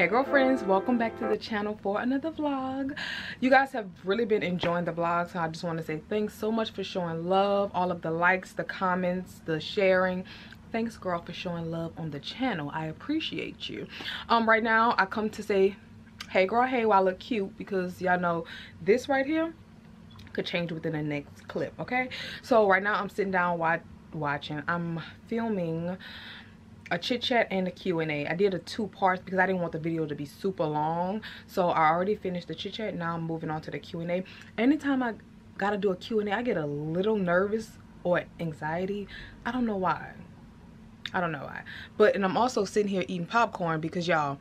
hey girlfriends welcome back to the channel for another vlog. You guys have really been enjoying the vlog so i just want to say thanks so much for showing love all of the likes the comments the sharing. Thanks girl for showing love on the channel. I appreciate you. Um right now i come to say hey girl hey while I look cute because y'all know this right here could change within the next clip okay? So right now i'm sitting down watch, watching. I'm filming a chit chat and a Q&A. I did a two parts because I didn't want the video to be super long. So I already finished the chit chat. Now I'm moving on to the Q&A. Anytime I gotta do a Q&A, I get a little nervous or anxiety. I don't know why. I don't know why. But, and I'm also sitting here eating popcorn because y'all,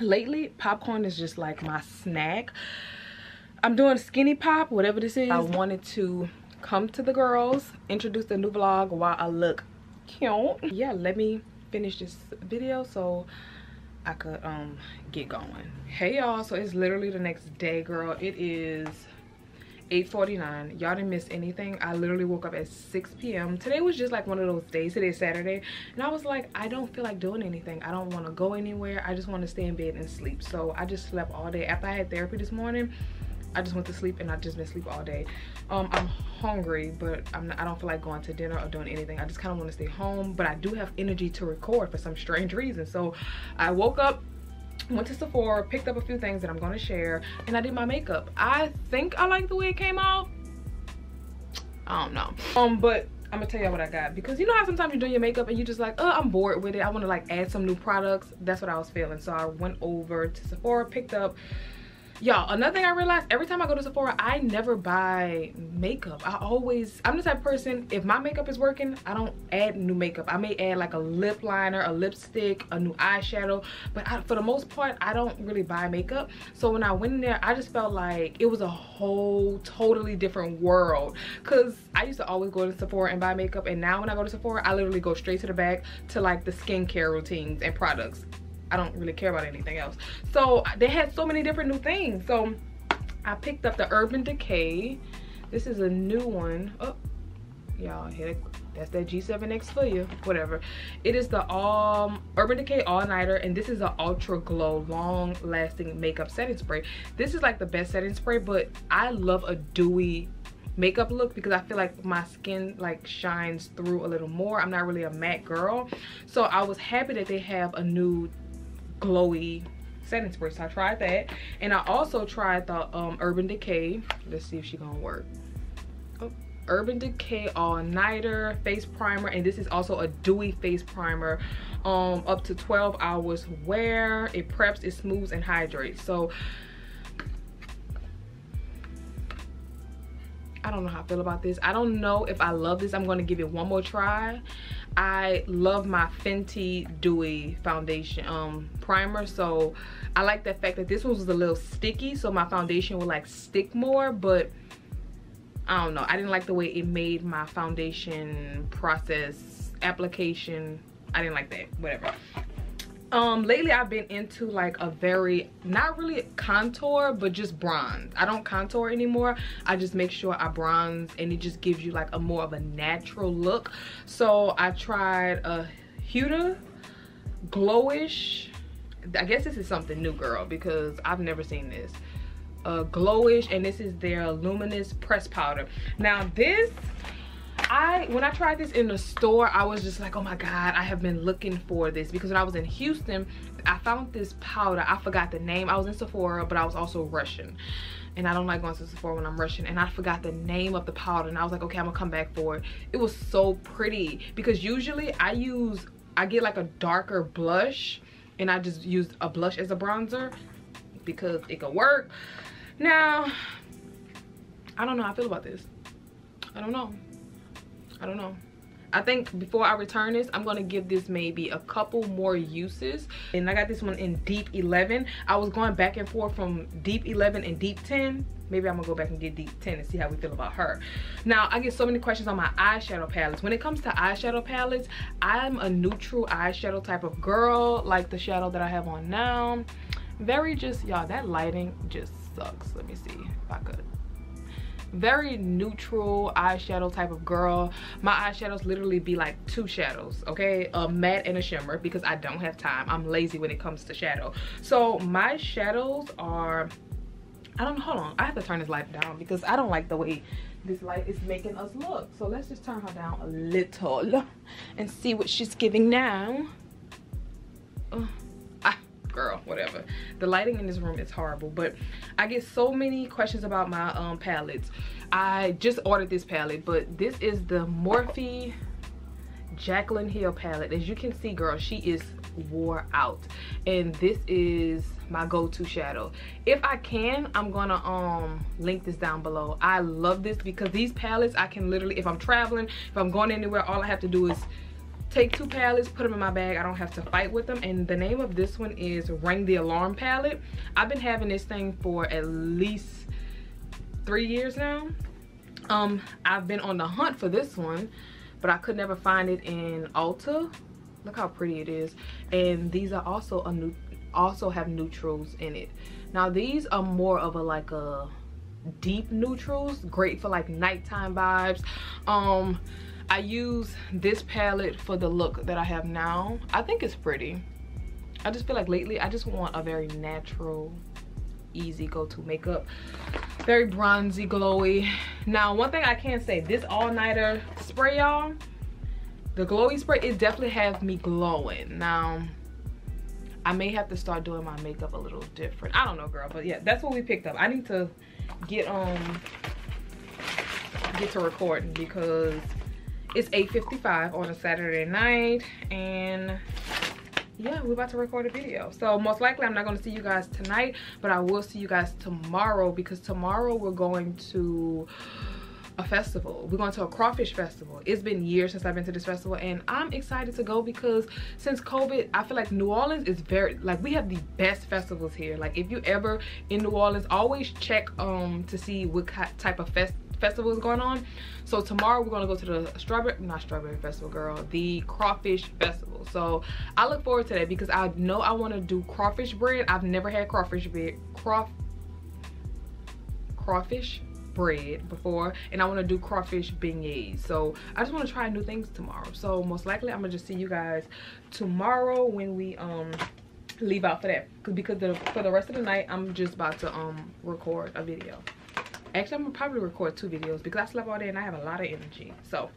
lately popcorn is just like my snack. I'm doing skinny pop, whatever this is. I wanted to come to the girls, introduce the new vlog while I look cute. Yeah, let me finish this video so I could um get going. Hey y'all, so it's literally the next day, girl. It is 8.49. Y'all didn't miss anything. I literally woke up at 6 p.m. Today was just like one of those days. Today's Saturday. And I was like, I don't feel like doing anything. I don't want to go anywhere. I just want to stay in bed and sleep. So I just slept all day. After I had therapy this morning, I just went to sleep and I just been asleep all day. Um, I'm hungry, but I'm not, I don't feel like going to dinner or doing anything. I just kind of want to stay home, but I do have energy to record for some strange reason. So I woke up, went to Sephora, picked up a few things that I'm going to share, and I did my makeup. I think I like the way it came out. I don't know. Um, but I'm gonna tell y'all what I got because you know how sometimes you're doing your makeup and you just like, oh, I'm bored with it. I want to like add some new products. That's what I was feeling. So I went over to Sephora, picked up y'all another thing i realized every time i go to sephora i never buy makeup. I always i'm the type of person if my makeup is working i don't add new makeup. I may add like a lip liner a lipstick a new eyeshadow but I, for the most part i don't really buy makeup. So when i went in there i just felt like it was a whole totally different world. Because i used to always go to sephora and buy makeup and now when i go to sephora i literally go straight to the back to like the skincare routines and products I don't really care about anything else. So they had so many different new things. So I picked up the Urban Decay. This is a new one. Oh, y'all hit That's that G7X for you. Whatever. It is the um Urban Decay All Nighter, and this is an Ultra Glow Long Lasting Makeup Setting Spray. This is like the best setting spray, but I love a dewy makeup look because I feel like my skin like shines through a little more. I'm not really a matte girl. So I was happy that they have a new glowy setting spray so i tried that. And i also tried the um, urban decay. Let's see if she gonna work. Oh, urban decay all-nighter face primer. And this is also a dewy face primer um up to 12 hours wear. It preps it smooths and hydrates. So I don't know how I feel about this. I don't know if I love this. I'm going to give it one more try. I love my Fenty Dewy foundation um, primer. So I like the fact that this one was a little sticky. So my foundation would like stick more. But I don't know. I didn't like the way it made my foundation process application. I didn't like that. Whatever um lately i've been into like a very not really contour but just bronze. I don't contour anymore. I just make sure i bronze and it just gives you like a more of a natural look. So i tried a huda glowish i guess this is something new girl because i've never seen this. Uh glowish and this is their luminous press powder. Now this I when I tried this in the store, I was just like, oh my God, I have been looking for this because when I was in Houston, I found this powder. I forgot the name. I was in Sephora, but I was also rushing. And I don't like going to Sephora when I'm rushing. And I forgot the name of the powder. And I was like, okay, I'm gonna come back for it. It was so pretty because usually I use, I get like a darker blush and I just use a blush as a bronzer because it could work. Now, I don't know how I feel about this. I don't know. I don't know. I think before I return this, I'm to give this maybe a couple more uses. And I got this one in deep 11. I was going back and forth from deep 11 and deep 10. Maybe I'm to go back and get deep 10 and see how we feel about her. Now, I get so many questions on my eyeshadow palettes. When it comes to eyeshadow palettes, I'm a neutral eyeshadow type of girl. Like the shadow that I have on now. Very just, y'all, that lighting just sucks. Let me see if I could very neutral eyeshadow type of girl. My eyeshadows literally be like two shadows okay? A matte and a shimmer because i don't have time. I'm lazy when it comes to shadow. So my shadows are i don't know hold on. I have to turn this light down because i don't like the way this light is making us look. So let's just turn her down a little and see what she's giving now. Uh girl whatever. The lighting in this room is horrible but i get so many questions about my um palettes. I just ordered this palette but this is the morphe jaclyn hill palette. As you can see girl she is wore out. And this is my go-to shadow. If i can i'm gonna um link this down below. I love this because these palettes i can literally if i'm traveling if i'm going anywhere all i have to do is take two palettes put them in my bag i don't have to fight with them and the name of this one is ring the alarm palette. I've been having this thing for at least three years now. Um i've been on the hunt for this one but i could never find it in ulta. Look how pretty it is. And these are also a new also have neutrals in it. Now these are more of a like a deep neutrals great for like nighttime vibes. Um I use this palette for the look that I have now. I think it's pretty. I just feel like lately I just want a very natural, easy go-to makeup. Very bronzy, glowy. Now, one thing I can say, this all-nighter spray, y'all, the glowy spray, it definitely has me glowing. Now, I may have to start doing my makeup a little different. I don't know, girl, but yeah, that's what we picked up. I need to get um get to recording because it's 8.55 on a Saturday night and yeah, we're about to record a video. So most likely I'm not going to see you guys tonight, but I will see you guys tomorrow because tomorrow we're going to a festival. We're going to a crawfish festival. It's been years since I've been to this festival and I'm excited to go because since COVID, I feel like New Orleans is very, like we have the best festivals here. Like if you ever in New Orleans, always check um to see what type of fest festival is going on. So tomorrow we're gonna go to the strawberry not strawberry festival girl the crawfish festival. So i look forward to that because i know i want to do crawfish bread. I've never had crawfish bread craw crawfish bread before and i want to do crawfish beignets. So i just want to try new things tomorrow. So most likely i'm gonna just see you guys tomorrow when we um leave out for that. Because the, for the rest of the night i'm just about to um record a video Actually, I'm gonna probably record two videos because I slept all day and I have a lot of energy. So,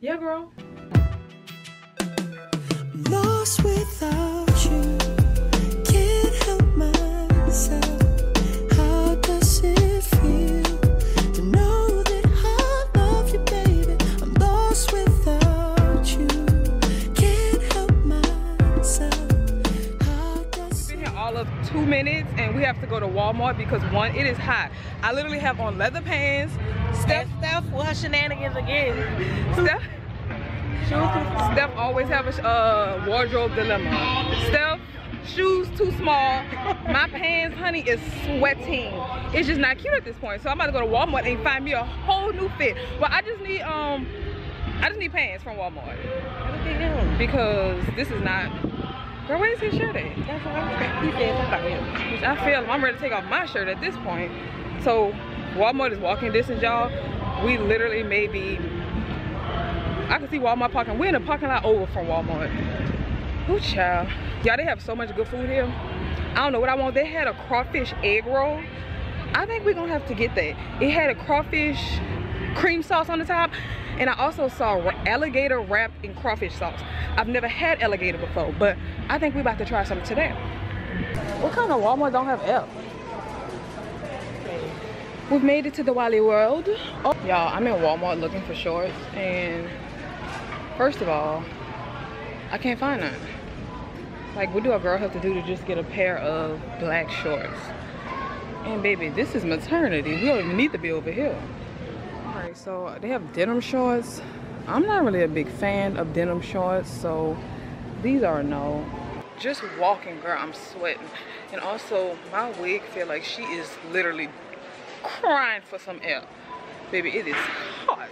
yeah, girl. Lost without you. Can't help myself. Two minutes and we have to go to Walmart because one, it is hot. I literally have on leather pants. Steph, Steph, what shenanigans again? Steph, Steph always have a uh, wardrobe dilemma. Steph, shoes too small. My pants, honey, is sweating. It's just not cute at this point. So I'm about to go to Walmart and find me a whole new fit. Well, I just need um, I just need pants from Walmart. Because this is not Girl, where's his shirt at? That's what I'm him. I feel I'm ready to take off my shirt at this point. So Walmart is walking distance, y'all. We literally maybe I can see Walmart parking. We're in a parking lot over from Walmart. Ooh, child. Y'all, they have so much good food here. I don't know what I want. They had a crawfish egg roll. I think we're gonna have to get that. It had a crawfish cream sauce on the top and I also saw alligator wrapped in crawfish sauce. I've never had alligator before, but I think we're about to try some today. What kind of Walmart don't have F? We've made it to the Wally World. Oh, y'all, I'm in Walmart looking for shorts and first of all, I can't find none. Like, what do a girl have to do to just get a pair of black shorts? And baby, this is maternity. We don't even need to be over here so they have denim shorts. I'm not really a big fan of denim shorts so these are no. Just walking girl i'm sweating. And also my wig feel like she is literally crying for some air. Baby it is hot.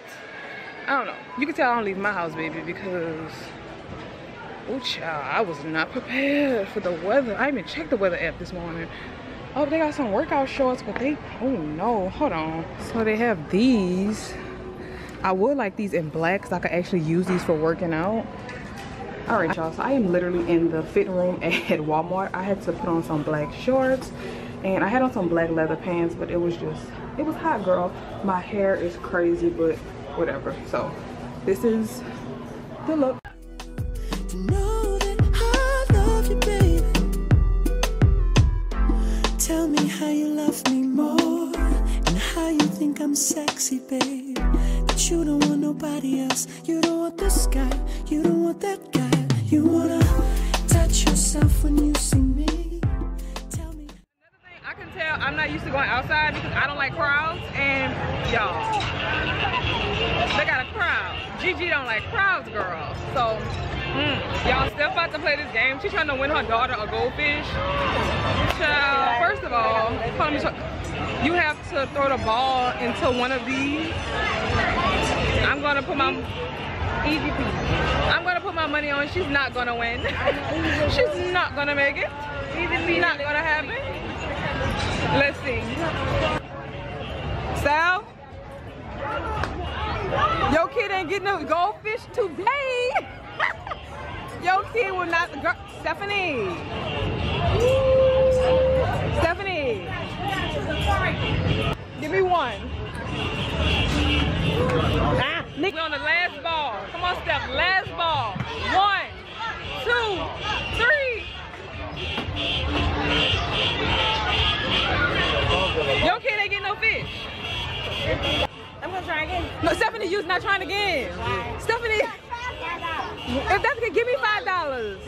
I don't know. You can tell i don't leave my house baby because oh child i was not prepared for the weather. I even checked the weather app this morning Oh, they got some workout shorts, but they, oh no, hold on. So they have these. I would like these in black so I could actually use these for working out. All right, y'all, so I am literally in the fit room at Walmart. I had to put on some black shorts and I had on some black leather pants, but it was just, it was hot, girl. My hair is crazy, but whatever. So this is the look. Tell me how you love me more and how you think I'm sexy, babe. That you don't want nobody else. You don't want this guy. You don't want that guy. You wanna touch yourself when you see me. Tell I'm not used to going outside because I don't like crowds and y'all they got a crowd. Gigi don't like crowds, girl. So mm, y'all still about to play this game. She's trying to win her daughter a goldfish. Child, first of all, you have to throw the ball into one of these. I'm gonna put my easy peasy. I'm gonna put my money on she's not gonna win. she's not gonna make it. Easy not gonna happen. Let's see. Sal? Your kid ain't getting no goldfish today. Your kid will not, girl, Stephanie. Stephanie. Give me one. Ah, Nick. we on the last ball. Come on, Steph. Last ball. One, two, three. Your kid ain't getting no fish. I'm gonna try again. No, Stephanie, you's not trying again. Stephanie, if that's good, give me five dollars.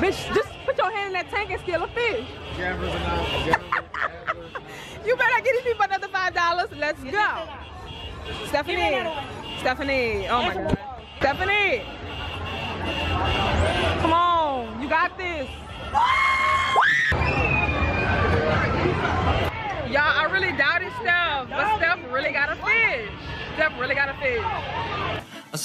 Bitch, just put your hand in that tank and steal a fish. you better give me another five dollars. Let's go. Stephanie. Stephanie. Oh my god. Stephanie. Come on. You got this. Y'all, I really doubted Steph, but Steph really got a fish. Steph really got a fish.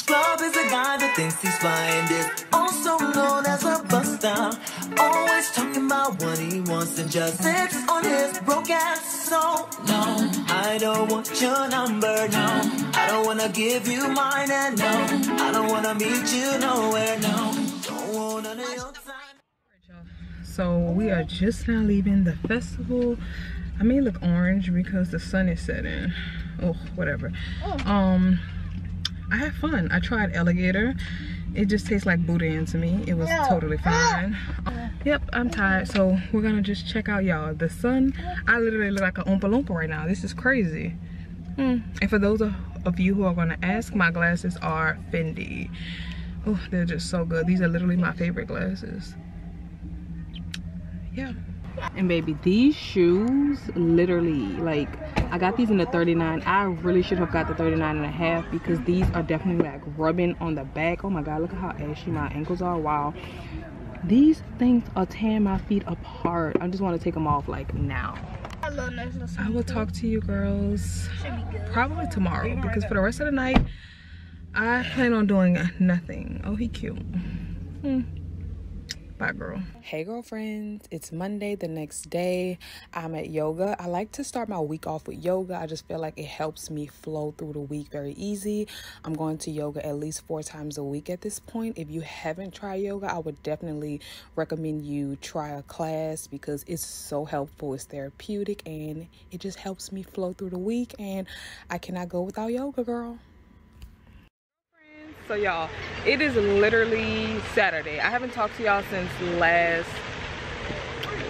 A is a guy that thinks he's flying this, also known as a buster. Always talking about what he wants and just sits on his broke ass. So, no, I don't want your number, no. I don't wanna give you mine, and no, I don't wanna meet you nowhere, no. Don't want none of your time. So we are just now leaving the festival. I may look orange because the sun is setting. Oh, whatever. Um, I had fun. I tried alligator. It just tastes like boudin to me. It was totally fine. Yep, I'm tired. So we're gonna just check out y'all. The sun, I literally look like an Oompa Loompa right now. This is crazy. Hmm. And for those of, of you who are gonna ask, my glasses are Fendi. Oh, they're just so good. These are literally my favorite glasses. Yeah. And baby, these shoes literally like I got these in the 39. I really should have got the 39 and a half because these are definitely like rubbing on the back. Oh my god, look at how ashy my ankles are. Wow. These things are tearing my feet apart. I just want to take them off like now. I will talk to you girls probably tomorrow because for the rest of the night I plan on doing nothing. Oh, he cute. Hmm. Bye, girl. Hey, girlfriends. It's Monday, the next day. I'm at yoga. I like to start my week off with yoga. I just feel like it helps me flow through the week very easy. I'm going to yoga at least four times a week at this point. If you haven't tried yoga, I would definitely recommend you try a class because it's so helpful. It's therapeutic and it just helps me flow through the week. And I cannot go without yoga, girl. So y'all, it is literally Saturday. I haven't talked to y'all since last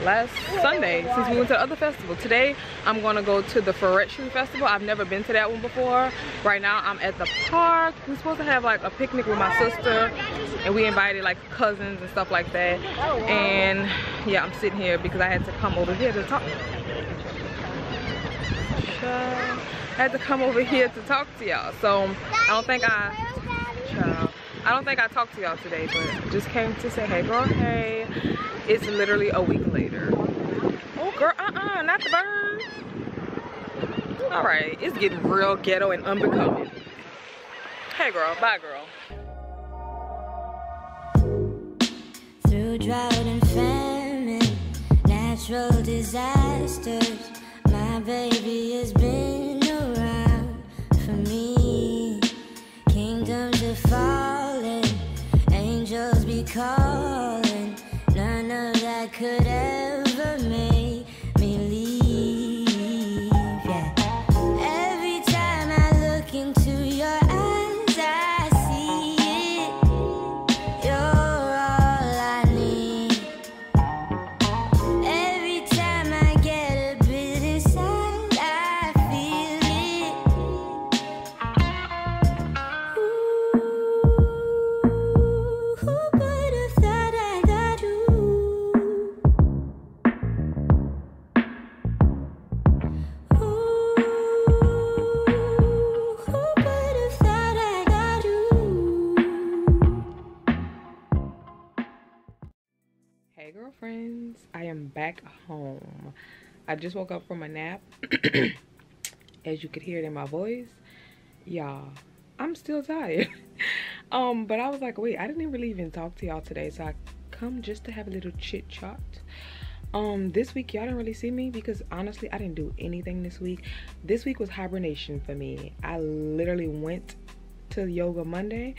last Sunday since we went to the other festival. Today I'm gonna go to the Forestry Festival. I've never been to that one before. Right now I'm at the park. We're supposed to have like a picnic with my sister and we invited like cousins and stuff like that. And yeah, I'm sitting here because I had to come over here to talk. I had to come over here to talk to y'all. So I don't think I child. I don't think I talked to y'all today, but just came to say, hey girl, hey. It's literally a week later. Oh girl, uh-uh, not the birds. All right, it's getting real ghetto and unbecoming. Hey girl, bye girl. Through drought and famine, natural disasters. Could ever just woke up from a nap. As you could hear it in my voice, y'all, I'm still tired. um, but I was like, wait, I didn't really even talk to y'all today, so I come just to have a little chit chat. Um, this week y'all didn't really see me because honestly, I didn't do anything this week. This week was hibernation for me. I literally went to yoga Monday.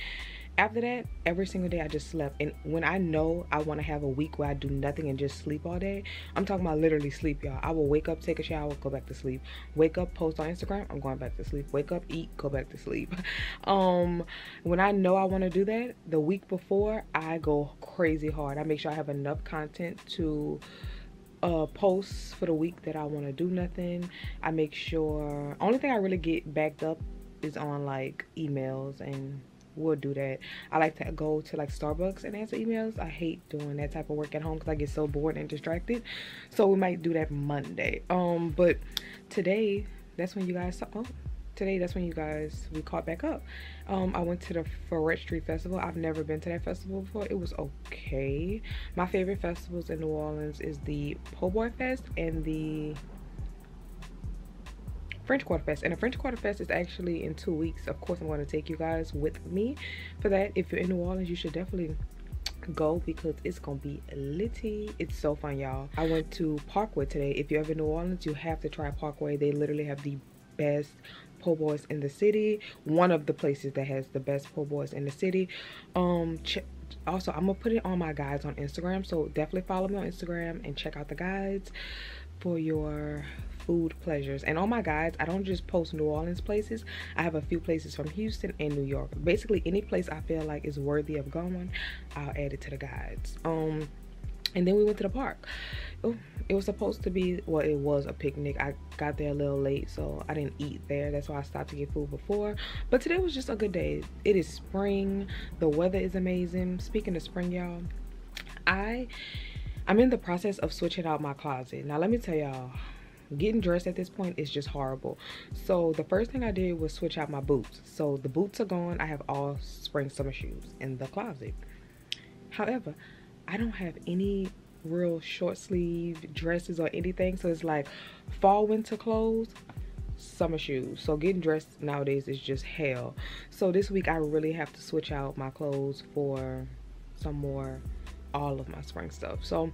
After that, every single day I just slept. And when I know I want to have a week where I do nothing and just sleep all day, I'm talking about literally sleep, y'all. I will wake up, take a shower, go back to sleep. Wake up, post on Instagram, I'm going back to sleep. Wake up, eat, go back to sleep. Um, when I know I want to do that, the week before, I go crazy hard. I make sure I have enough content to uh posts for the week that I want to do nothing. I make sure only thing I really get backed up is on like emails and we'll do that. I like to go to like Starbucks and answer emails. I hate doing that type of work at home because I get so bored and distracted. So we might do that Monday. Um, but today that's when you guys. Oh, today that's when you guys we caught back up. Um, I went to the Freret Street Festival. I've never been to that festival before. It was okay. My favorite festivals in New Orleans is the Po' Boy Fest and the French Quarter Fest. And the French Quarter Fest is actually in two weeks. Of course, I'm going to take you guys with me for that. If you're in New Orleans, you should definitely go because it's gonna be litty it's so fun y'all i went to parkway today if you're ever in new orleans you have to try parkway they literally have the best po' boys in the city one of the places that has the best po' boys in the city um also i'm gonna put it on my guides on instagram so definitely follow me on instagram and check out the guides for your food pleasures. And on my guides i don't just post new orleans places. I have a few places from houston and new york. Basically any place i feel like is worthy of going i'll add it to the guides. Um and then we went to the park. Oh, it was supposed to be well it was a picnic. I got there a little late so i didn't eat there. That's why i stopped to get food before. But today was just a good day. It is spring. The weather is amazing. Speaking of spring y'all i i'm in the process of switching out my closet. Now let me tell y'all getting dressed at this point is just horrible. So the first thing i did was switch out my boots. So the boots are gone. I have all spring summer shoes in the closet. However i don't have any real short sleeve dresses or anything. So it's like fall winter clothes summer shoes. So getting dressed nowadays is just hell. So this week i really have to switch out my clothes for some more all of my spring stuff. So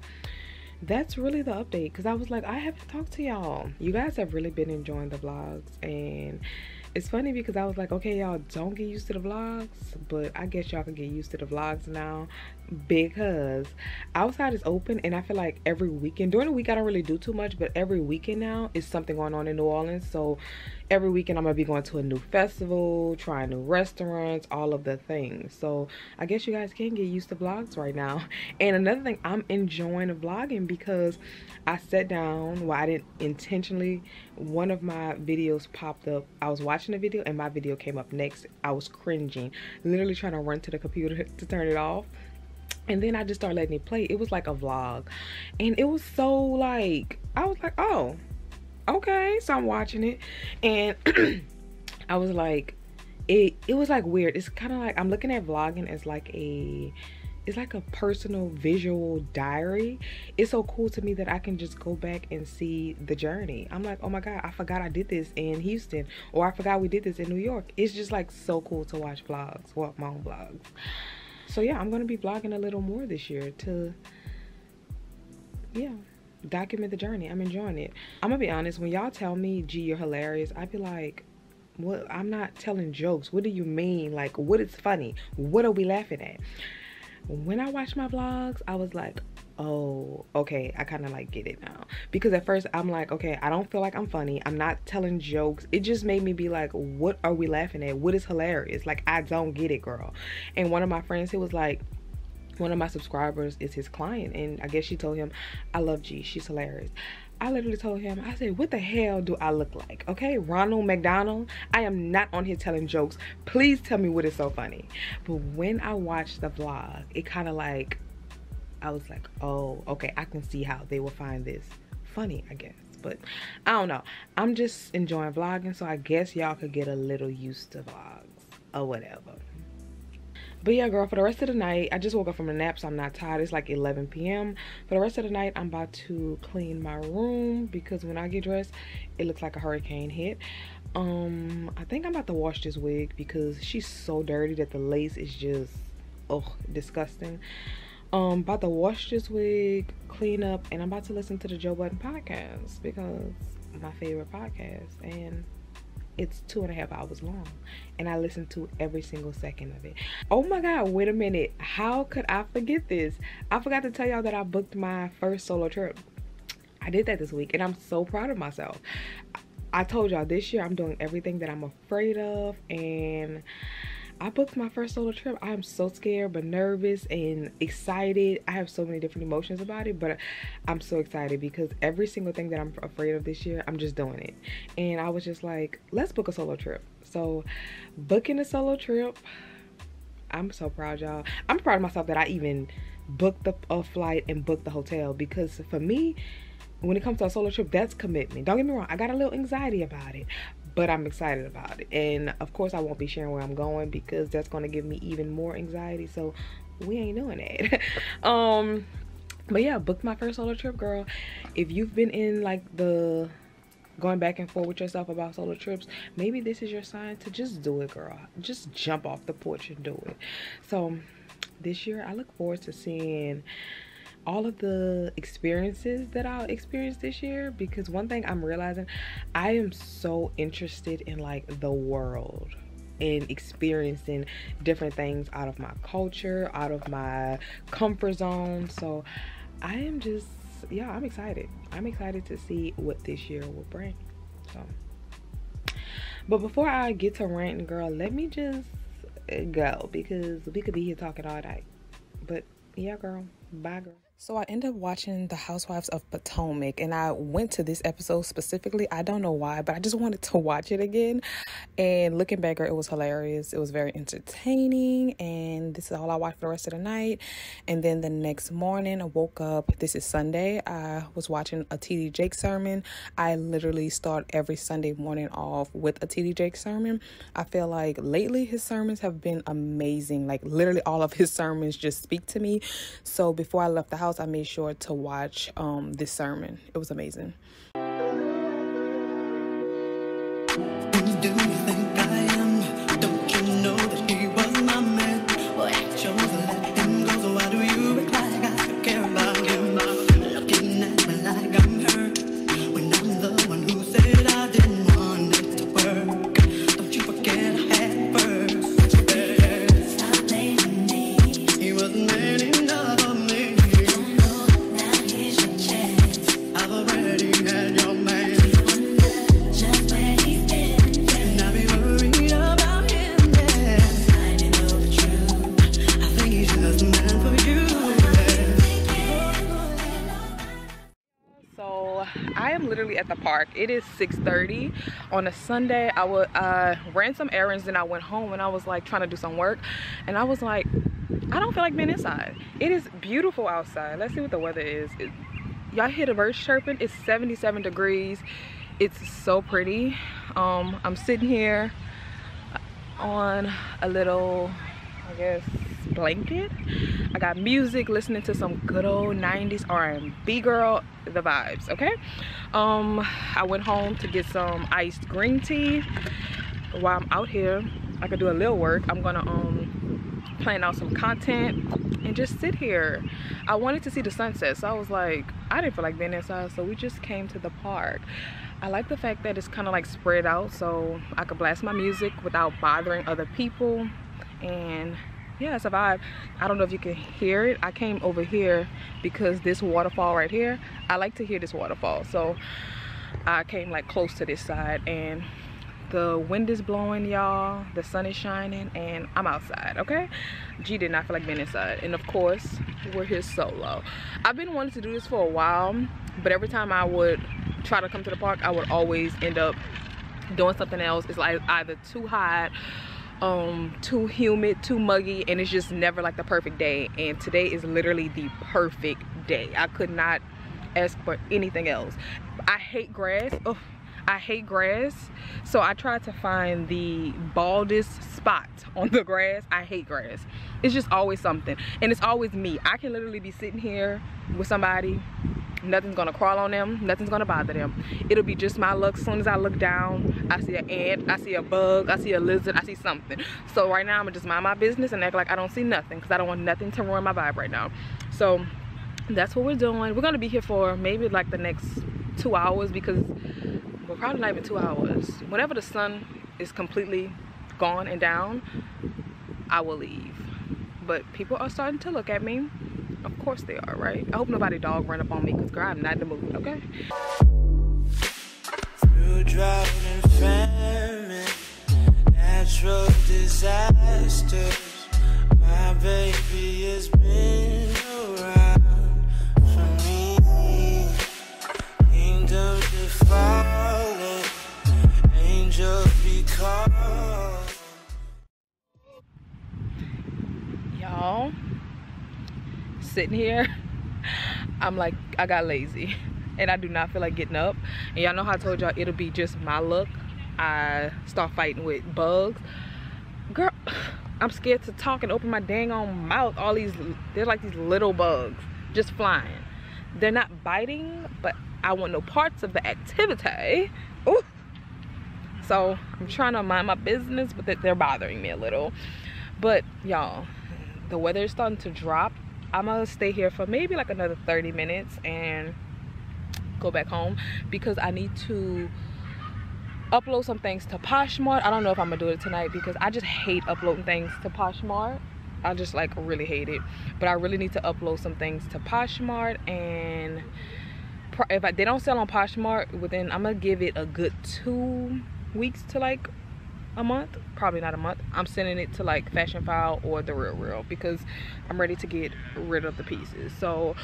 that's really the update because I was like, I haven't talked to y'all. You guys have really been enjoying the vlogs, and it's funny because I was like, okay, y'all don't get used to the vlogs, but I guess y'all can get used to the vlogs now because outside is open, and I feel like every weekend during the week I don't really do too much, but every weekend now is something going on in New Orleans. So every weekend I'm gonna be going to a new festival, trying new restaurants, all of the things. So I guess you guys can get used to vlogs right now. And another thing, I'm enjoying vlogging because I sat down. Well, I didn't intentionally. One of my videos popped up. I was watching a video and my video came up next. I was cringing, literally trying to run to the computer to turn it off and then I just started letting it play. It was like a vlog, and it was so like I was like, oh, okay. So I'm watching it, and I was like, it it was like weird. It's kind of like I'm looking at vlogging as like a it's like a personal visual diary. It's so cool to me that I can just go back and see the journey. I'm like, oh my god, I forgot I did this in Houston, or I forgot we did this in New York. It's just like so cool to watch vlogs, well, my own vlogs so yeah i'm gonna be vlogging a little more this year to yeah document the journey. I'm enjoying it. I'm gonna be honest, when y'all tell me, gee, you're hilarious, I be like, what I'm not telling jokes. What do you mean? Like what is funny? What are we laughing at? When I watch my vlogs, I was like, oh, okay, I kind of like get it now. Because at first I'm like, okay, I don't feel like I'm funny. I'm not telling jokes. It just made me be like, what are we laughing at? What is hilarious? Like I don't get it, girl. And one of my friends, he was like, one of my subscribers is his client and I guess she told him I love G she's hilarious I literally told him I said what the hell do I look like? Okay Ronald McDonald I am not on here telling jokes. Please tell me what is so funny. But when I watched the vlog it kind of like I was like oh okay I can see how they will find this funny I guess. But I don't know. I'm just enjoying vlogging so I guess y'all could get a little used to vlogs or whatever but yeah girl for the rest of the night i just woke up from a nap so i'm not tired. It's like 11 p.m for the rest of the night i'm about to clean my room because when i get dressed it looks like a hurricane hit. Um i think i'm about to wash this wig because she's so dirty that the lace is just oh disgusting. Um about to wash this wig clean up and i'm about to listen to the joe budden podcast because my favorite podcast. And it's two and a half hours long and i listened to every single second of it. Oh my god wait a minute. How could i forget this? I forgot to tell y'all that i booked my first solo trip. I did that this week and i'm so proud of myself. I told y'all this year i'm doing everything that i'm afraid of and I booked my first solo trip. I am so scared but nervous and excited. I have so many different emotions about it, but I'm so excited because every single thing that I'm afraid of this year, I'm just doing it. And I was just like, let's book a solo trip. So booking a solo trip, I'm so proud y'all. I'm proud of myself that I even booked the a flight and booked the hotel because for me, when it comes to a solo trip, that's commitment. Don't get me wrong, I got a little anxiety about it, but I'm excited about it. And of course, I won't be sharing where I'm going because that's going to give me even more anxiety. So we ain't doing that. um, but yeah, booked my first solo trip, girl. If you've been in like the going back and forth with yourself about solo trips, maybe this is your sign to just do it, girl. Just jump off the porch and do it. So this year, I look forward to seeing all of the experiences that I'll experience this year because one thing I'm realizing I am so interested in like the world and experiencing different things out of my culture, out of my comfort zone. So I am just yeah, I'm excited. I'm excited to see what this year will bring. So but before I get to ranting, girl, let me just go because we could be here talking all night. But yeah, girl. Bye, girl. So I ended up watching The Housewives of Potomac and I went to this episode specifically. I don't know why, but I just wanted to watch it again. And looking back, it was hilarious. It was very entertaining. And this is all I watched for the rest of the night. And then the next morning, I woke up. This is Sunday. I was watching a TD Jake sermon. I literally start every Sunday morning off with a TD Jake sermon. I feel like lately his sermons have been amazing. Like literally all of his sermons just speak to me. So before I left the house, I made sure to watch um, this sermon. It was amazing. Park it is 6:30 on a sunday i would uh ran some errands and i went home and i was like trying to do some work. And i was like i don't feel like being inside. It is beautiful outside. Let's see what the weather is. Y'all hear the birds chirping? It's 77 degrees. It's so pretty. Um i'm sitting here on a little i guess blanket. I got music listening to some good old 90s r&b girl the vibes okay? Um i went home to get some iced green tea. While i'm out here i could do a little work. I'm gonna um plan out some content and just sit here. I wanted to see the sunset so i was like i didn't feel like being inside so we just came to the park. I like the fact that it's kind of like spread out so i could blast my music without bothering other people and yeah it's a vibe i don't know if you can hear it. I came over here because this waterfall right here i like to hear this waterfall. So i came like close to this side and the wind is blowing y'all. The sun is shining and i'm outside okay? G did not feel like being inside. And of course we're here solo. I've been wanting to do this for a while but every time i would try to come to the park i would always end up doing something else. It's like either too hot um too humid too muggy and it's just never like the perfect day. And today is literally the perfect day. I could not ask for anything else. I hate grass. Oh I hate grass. So I tried to find the baldest spot on the grass. I hate grass. It's just always something. And it's always me. I can literally be sitting here with somebody nothing's gonna crawl on them. Nothing's gonna bother them. It'll be just my luck. Soon as I look down I see an ant I see a bug I see a lizard I see something. So right now I'm gonna just mind my business and act like I don't see nothing because I don't want nothing to ruin my vibe right now. So that's what we're doing. We're gonna be here for maybe like the next two hours because we're probably not even two hours. Whenever the sun is completely gone and down i will leave. But people are starting to look at me of course they are right i hope nobody dog run up on me because girl i'm not in the mood okay Through drought and famine, natural disasters, my baby has been around for me. Kingdom to fallen, be called. y'all sitting here i'm like i got lazy and i do not feel like getting up. And y'all know how i told y'all it'll be just my luck. I start fighting with bugs. Girl i'm scared to talk and open my dang on mouth. All these they're like these little bugs just flying. They're not biting but i want no parts of the activity. Ooh. so i'm trying to mind my business but they're bothering me a little. But y'all the weather is starting to drop i'm gonna stay here for maybe like another 30 minutes and go back home because i need to upload some things to poshmark. I don't know if i'm gonna do it tonight because i just hate uploading things to poshmark. I just like really hate it. But i really need to upload some things to poshmark and if I, they don't sell on poshmark within i'm gonna give it a good two weeks to like a month? Probably not a month. I'm sending it to like Fashionphile or the real real because i'm ready to get rid of the pieces. So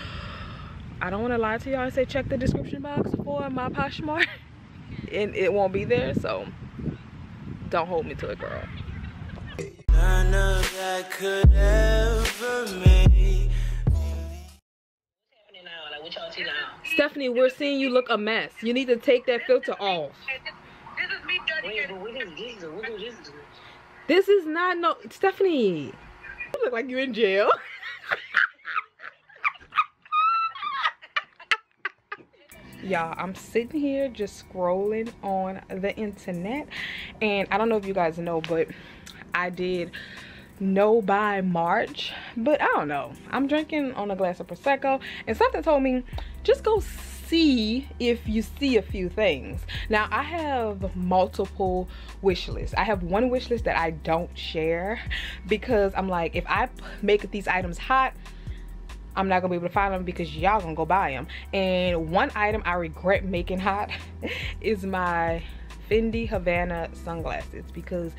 i don't want to lie to y'all and say check the description box for my poshmark. And it won't be there so don't hold me to it girl. None of that could ever make now? Like, what y'all see now? stephanie we're seeing you look a mess. You need to take that filter off Wait, what is this? What do this this is not no stephanie you look like you're in jail y'all i'm sitting here just scrolling on the internet and i don't know if you guys know but i did no by march but i don't know i'm drinking on a glass of prosecco and something told me just go see if you see a few things now i have multiple wish lists i have one wish list that i don't share because i'm like if I make these items hot I'm not gonna be able to find them because y'all gonna go buy them. And one item I regret making hot is my Fendi Havana sunglasses because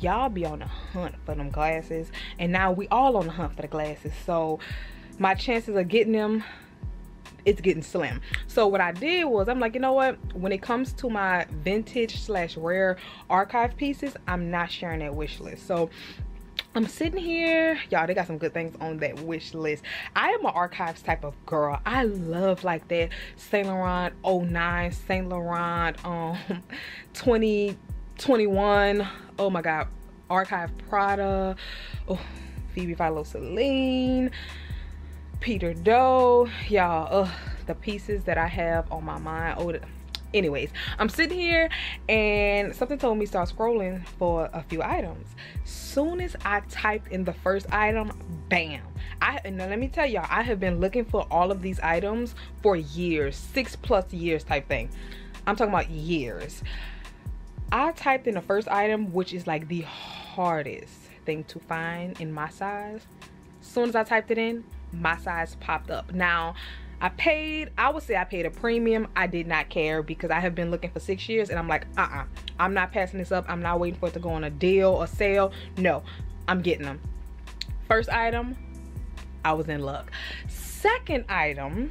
y'all be on the hunt for them glasses and now we all on the hunt for the glasses. So my chances of getting them it's getting slim so what i did was i'm like you know what when it comes to my vintage slash rare archive pieces i'm not sharing that wish list so I'm sitting here, y'all. They got some good things on that wish list. I am an archives type of girl. I love like that Saint Laurent 09, Saint Laurent um 2021. Oh my God, archive Prada. Oh, Phoebe Philo Celine. Peter Do, y'all. Uh, the pieces that I have on my mind. Oh, anyways i'm sitting here and something told me start scrolling for a few items. Soon as i typed in the first item bam. I now let me tell y'all i have been looking for all of these items for years six plus years type thing. I'm talking about years. I typed in the first item which is like the hardest thing to find in my size. Soon as i typed it in my size popped up now I paid, I would say I paid a premium. I did not care because I have been looking for six years and I'm like, uh-uh, I'm not passing this up. I'm not waiting for it to go on a deal or sale. No, I'm getting them. First item, I was in luck. Second item,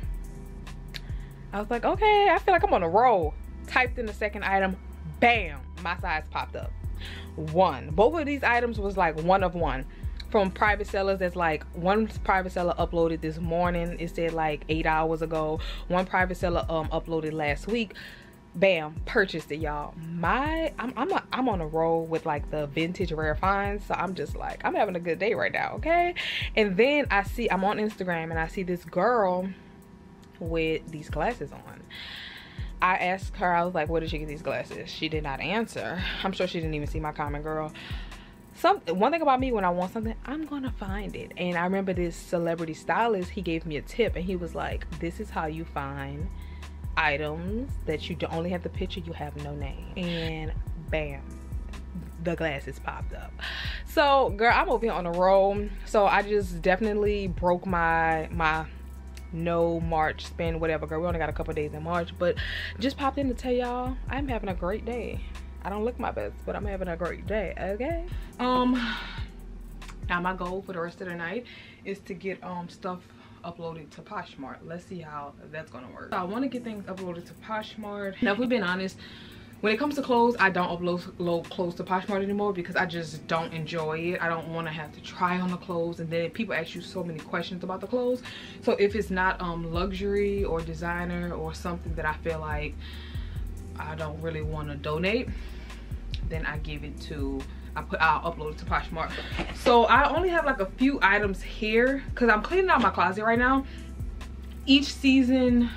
I was like, okay, I feel like I'm on a roll. Typed in the second item, bam, my size popped up. One. Both of these items was like one of one from private sellers that's like one private seller uploaded this morning it said like eight hours ago. One private seller um uploaded last week. Bam purchased it y'all. My i'm I'm, a, I'm on a roll with like the vintage rare finds so i'm just like i'm having a good day right now okay? And then i see i'm on instagram and i see this girl with these glasses on. I asked her, I was like, where did she get these glasses? She did not answer. I'm sure she didn't even see my comment, girl. Some one thing about me when I want something, I'm gonna find it. And I remember this celebrity stylist, he gave me a tip and he was like, This is how you find items that you don't only have the picture, you have no name. And bam, the glasses popped up. So girl, I'm over here on a roll. So I just definitely broke my my no March spend, whatever girl. We only got a couple days in March, but just popped in to tell y'all I'm having a great day. I don't look my best, but I'm having a great day, okay? Um, now my goal for the rest of the night is to get um stuff uploaded to Poshmark. Let's see how that's gonna work. So I wanna get things uploaded to Poshmark. Now if we've been honest, when it comes to clothes, I don't upload clothes to Poshmark anymore because I just don't enjoy it. I don't want to have to try on the clothes and then people ask you so many questions about the clothes. So if it's not um, luxury or designer or something that I feel like I don't really want to donate, then I give it to I put I'll upload it to Poshmark. So I only have like a few items here because I'm cleaning out my closet right now. Each season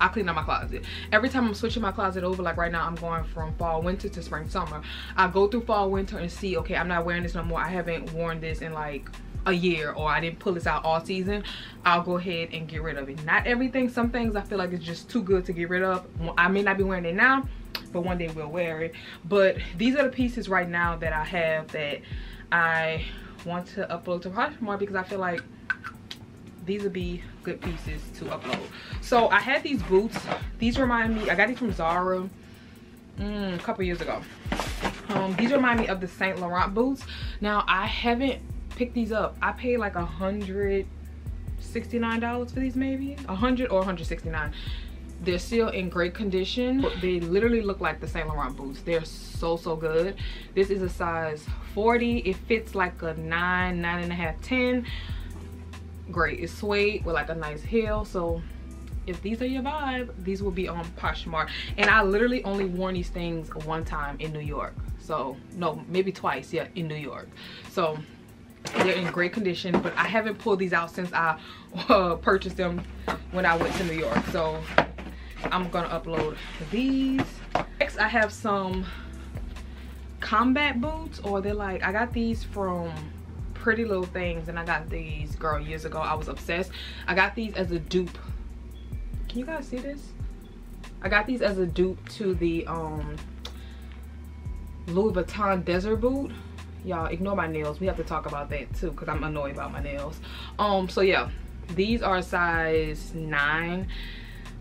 I clean out my closet. Every time I'm switching my closet over, like right now I'm going from fall, winter to spring, summer. I go through fall, winter and see, okay, I'm not wearing this no more. I haven't worn this in like a year or I didn't pull this out all season. I'll go ahead and get rid of it. Not everything, some things I feel like it's just too good to get rid of. I may not be wearing it now, but one day we'll wear it. But these are the pieces right now that i have that i want to upload to Poshmark because i feel like these would be good pieces to upload. So i had these boots. These remind me i got these from zara mm, a couple years ago. Um, these remind me of the saint laurent boots. Now i haven't picked these up. I paid like a hundred sixty nine dollars for these maybe? A hundred or 169 they're still in great condition. They literally look like the saint laurent boots. They're so so good. This is a size 40 it fits like a nine nine and a half ten. Great. It's suede with like a nice heel. So if these are your vibe these will be on poshmark. And i literally only worn these things one time in new york. So no maybe twice. Yeah in new york. So they're in great condition but i haven't pulled these out since i uh, purchased them when i went to new york. So I'm gonna upload these. Next, I have some combat boots, or they're like, I got these from Pretty Little Things, and I got these, girl, years ago. I was obsessed. I got these as a dupe. Can you guys see this? I got these as a dupe to the um, Louis Vuitton Desert Boot. Y'all, ignore my nails. We have to talk about that too, because I'm annoyed about my nails. Um, so yeah, these are size 9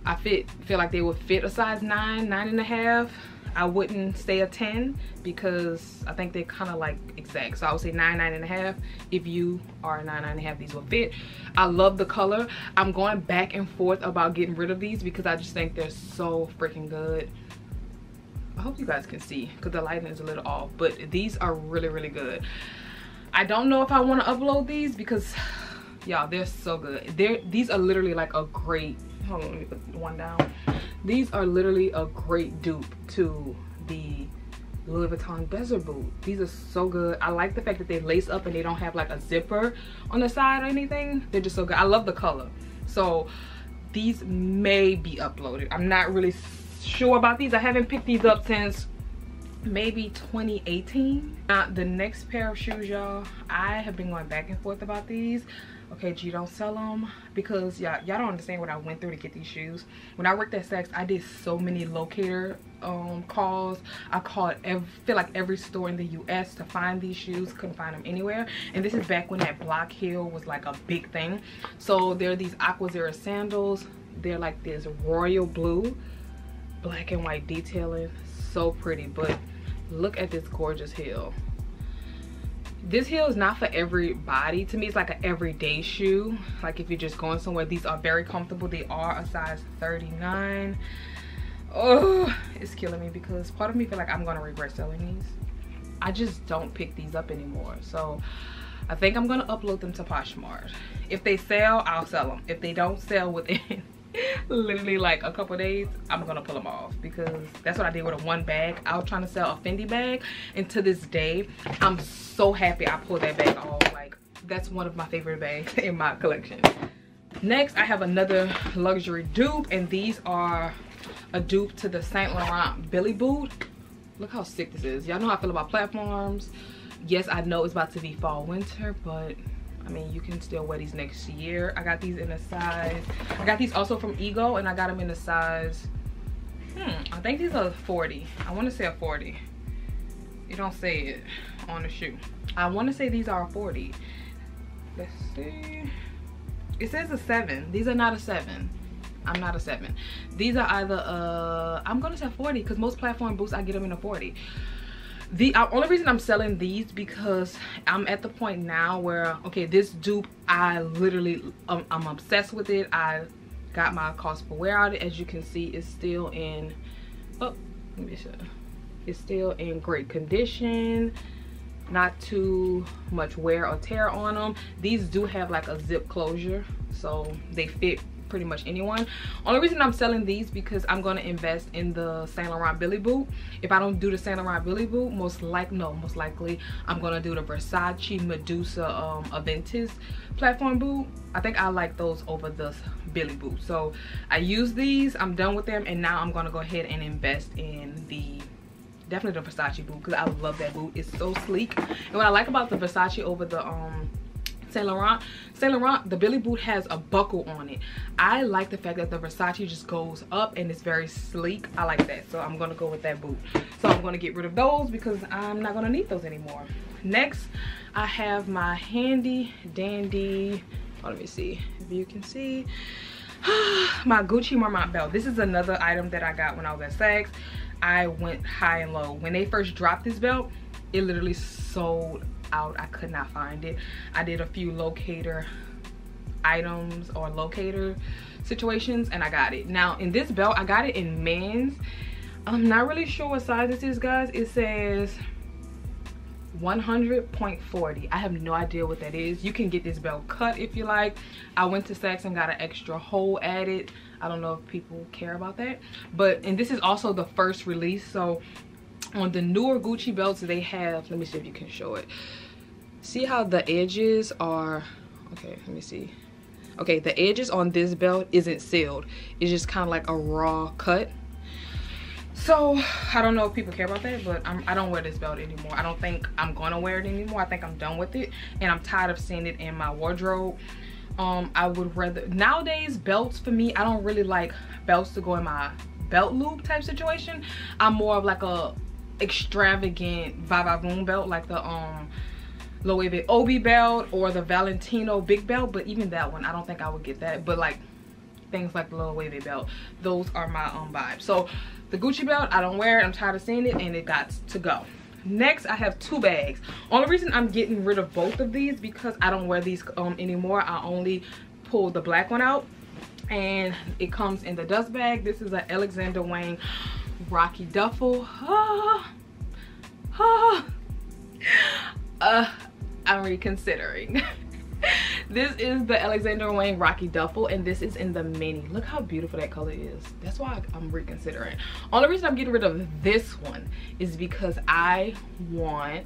I fit feel like they would fit a size nine, nine and a half. I wouldn't say a 10 because I think they're kind of like exact. So I would say nine, nine and a half. If you are nine, nine and a half, these will fit. I love the color. I'm going back and forth about getting rid of these because I just think they're so freaking good. I hope you guys can see because the lighting is a little off, but these are really, really good. I don't know if I want to upload these because y'all, they're so good. They're, these are literally like a great hold on let me put one down these are literally a great dupe to the Louis Vuitton Desert Boot. These are so good. I like the fact that they lace up and they don't have like a zipper on the side or anything. They're just so good. I love the color. So these may be uploaded. I'm not really sure about these. I haven't picked these up since maybe 2018. Now, the next pair of shoes, y'all, I have been going back and forth about these. Okay, G, don't sell them because y'all y'all don't understand what I went through to get these shoes. When I worked at Saks, I did so many locator um, calls. I called, every, feel like every store in the U.S. to find these shoes. Couldn't find them anywhere. And this is back when that Block Heel was like a big thing. So there are these Aquazzura sandals. They're like this royal blue, black and white detailing. So pretty, but look at this gorgeous heel this heel is not for everybody to me it's like an everyday shoe. Like if you're just going somewhere these are very comfortable. They are a size 39 oh it's killing me because part of me feel like i'm gonna regret selling these. I just don't pick these up anymore. So i think i'm gonna upload them to poshmark. If they sell i'll sell them if they don't sell within literally like a couple days i'm gonna pull them off because that's what i did with a one bag. I was trying to sell a fendi bag and to this day i'm so happy i pulled that bag off. Like that's one of my favorite bags in my collection. Next i have another luxury dupe and these are a dupe to the saint laurent billy boot. Look how sick this is. Y'all know how i feel about platforms. Yes i know it's about to be fall winter but I mean, you can still wear these next year. I got these in a size, I got these also from Ego and I got them in a size, hmm, I think these are 40. I want to say a 40. You don't say it on the shoe. I want to say these are a 40. Let's see. It says a seven. These are not a seven. I'm not a seven. These are either, uh, I'm going to say 40 because most platform boots, I get them in a 40 the uh, only reason i'm selling these because i'm at the point now where okay this dupe i literally um, i'm obsessed with it. I got my cost per wear out. It as you can see it's still in oh let me show it's still in great condition. Not too much wear or tear on them these do have like a zip closure so they fit pretty much anyone. Only reason i'm selling these because i'm going to invest in the saint laurent billy boot. If i don't do the saint laurent billy boot most like no most likely i'm going to do the versace medusa um Aevitas platform boot. I think i like those over the billy boot. So i use these i'm done with them and now i'm going to go ahead and invest in the definitely the versace boot because i love that boot. It's so sleek. And what i like about the versace over the um Saint Laurent. Saint Laurent, the Billy boot has a buckle on it. I like the fact that the Versace just goes up and it's very sleek. I like that. So I'm going to go with that boot. So I'm going to get rid of those because I'm not going to need those anymore. Next, I have my handy dandy, oh, let me see if you can see, my Gucci Marmont belt. This is another item that I got when I was at Saks. I went high and low. When they first dropped this belt, it literally sold out. I could not find it. I did a few locator items or locator situations and i got it. Now in this belt i got it in men's. I'm not really sure what size this is guys. It says 100.40 i have no idea what that is. You can get this belt cut if you like. I went to Saks and got an extra hole added. I don't know if people care about that. But and this is also the first release so on the newer gucci belts they have let me see if you can show it. See how the edges are okay let me see. Okay the edges on this belt isn't sealed. It's just kind of like a raw cut. So i don't know if people care about that but I'm, i don't wear this belt anymore. I don't think i'm gonna wear it anymore. I think i'm done with it and i'm tired of seeing it in my wardrobe. Um i would rather nowadays belts for me i don't really like belts to go in my belt loop type situation. I'm more of like a extravagant Vava belt like the um Loewe Obi belt or the Valentino big belt but even that one I don't think I would get that but like things like the Loewe belt those are my own um, vibe so the Gucci belt I don't wear it I'm tired of seeing it and it got to go. Next I have two bags. Only reason I'm getting rid of both of these because I don't wear these um anymore. I only pull the black one out and it comes in the dust bag. This is an Alexander Wang Rockie Duffel ah, ah. Uh, I'm reconsidering. this is the Alexander Wang Rockie Duffel and this is in the mini. Look how beautiful that color is. That's why I'm reconsidering. Only reason I'm getting rid of this one is because I want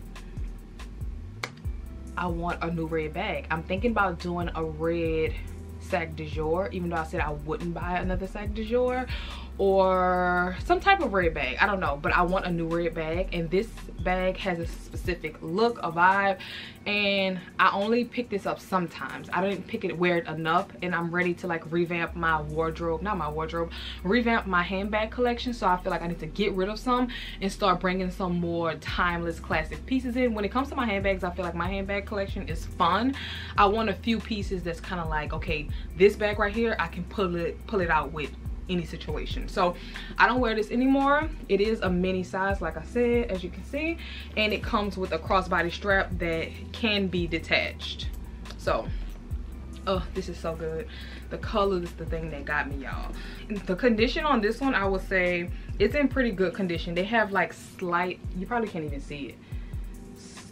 I want a new red bag. I'm thinking about doing a red sac de jour even though I said I wouldn't buy another sac de jour or some type of red bag. I don't know but i want a new red bag. And this bag has a specific look a vibe. And i only pick this up sometimes. I didn't pick it wear it enough. And i'm ready to like revamp my wardrobe not my wardrobe revamp my handbag collection. So i feel like i need to get rid of some and start bringing some more timeless classic pieces in. When it comes to my handbags i feel like my handbag collection is fun. I want a few pieces that's kind of like okay this bag right here i can pull it pull it out with any situation. So i don't wear this anymore. It is a mini size like i said as you can see and it comes with a crossbody strap that can be detached. So oh this is so good. The color is the thing that got me y'all. The condition on this one i would say it's in pretty good condition. They have like slight you probably can't even see it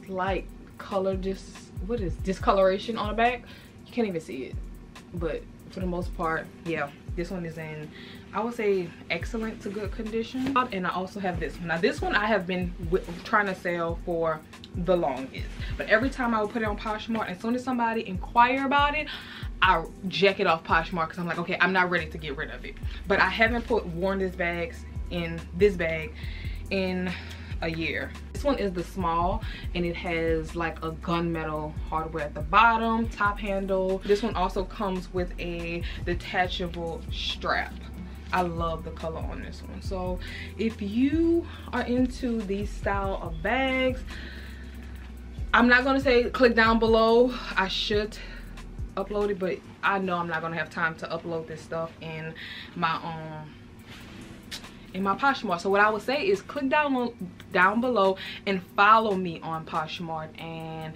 slight color just what is discoloration on the back? You can't even see it but for the most part yeah this one is in i would say excellent to good condition. And i also have this one. Now this one i have been trying to sell for the longest. But every time i would put it on poshmark as soon as somebody inquire about it i jack it off poshmark because i'm like okay i'm not ready to get rid of it. But i haven't put worn this bags in this bag in a year this one is the small and it has like a gunmetal hardware at the bottom top handle this one also comes with a detachable strap I love the color on this one. So if you are into these style of bags, I'm not gonna say click down below. I should upload it, but I know I'm not gonna have time to upload this stuff in my own in my Poshmark. So what I would say is click down down below and follow me on Poshmark and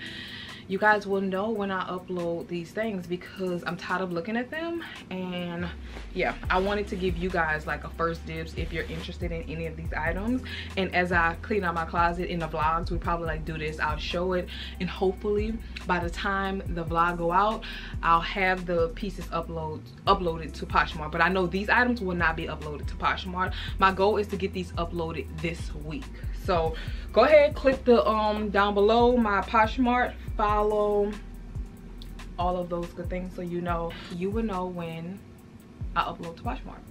you guys will know when I upload these things because I'm tired of looking at them. And yeah I wanted to give you guys like a first dibs if you're interested in any of these items. And as I clean out my closet in the vlogs we probably like do this. I'll show it. And hopefully by the time the vlog go out I'll have the pieces upload uploaded to Poshmark. But I know these items will not be uploaded to Poshmark. My goal is to get these uploaded this week. So go ahead click the um down below my Poshmark follow all of those good things so you know you will know when I upload to Poshmark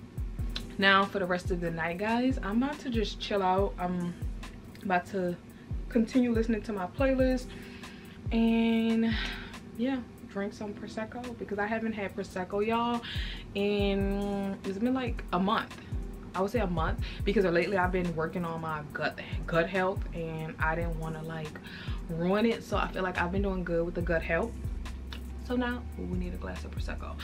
now for the rest of the night guys I'm about to just chill out. I'm about to continue listening to my playlist and yeah drink some prosecco because I haven't had prosecco y'all in it's been like a month I would say a month because lately I've been working on my gut gut health and I didn't want to like ruin it so I feel like I've been doing good with the gut health. So now we need a glass of prosecco.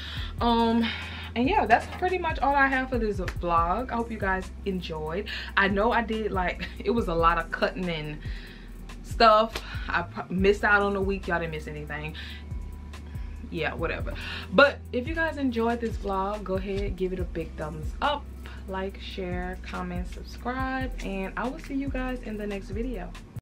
Um and yeah that's pretty much all I have for this vlog. I hope you guys enjoyed. I know I did like it was a lot of cutting and stuff. I missed out on the week. Y'all didn't miss anything. Yeah whatever. But if you guys enjoyed this vlog go ahead give it a big thumbs up like share comment subscribe and i will see you guys in the next video